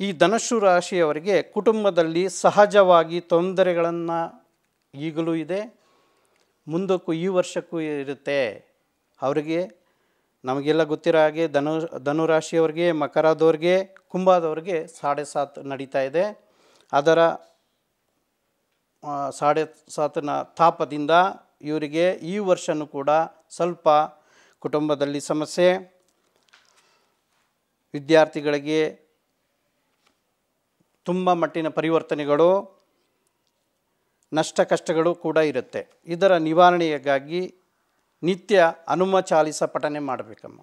ಈ ಧನುಸ್ಸು ರಾಶಿಯವರಿಗೆ ಕುಟುಂಬದಲ್ಲಿ ಸಹಜವಾಗಿ ತೊಂದರೆಗಳನ್ನು ಈಗಲೂ ಇದೆ. ಮುಂದಕ್ಕೂ ಈ ವರ್ಷಕ್ಕೂ ಇರುತ್ತೆ. ಅವರಿಗೆ ನಮಗೆಲ್ಲ ಗೊತ್ತಿರೋ ಹಾಗೆ ಧನು, ಧನುರಾಶಿಯವ್ರಿಗೆ, ಮಕರದವ್ರಿಗೆ, ಕುಂಭದವ್ರಿಗೆ ಸಾಡೆ ಸಾತ್ ನಡೀತಾ ಇದೆ. ಅದರ ಸಾಡೆ ಸಾತನ ತಾಪದಿಂದ ಇವರಿಗೆ ಈ ವರ್ಷನೂ ಕೂಡ ಸ್ವಲ್ಪ ಕುಟುಂಬದಲ್ಲಿ ಸಮಸ್ಯೆ. ವಿದ್ಯಾರ್ಥಿಗಳಿಗೆ ತುಂಬ ಮಟ್ಟಿನ ಪರಿವರ್ತನೆಗಳು, ನಷ್ಟ ಕಷ್ಟಗಳು ಕೂಡ ಇರುತ್ತೆ. ಇದರ ನಿವಾರಣೆಗಾಗಿ ನಿತ್ಯ ಹನುಮ ಚಾಲಿಸ ಪಠನೆ ಮಾಡಬೇಕಮ್ಮ.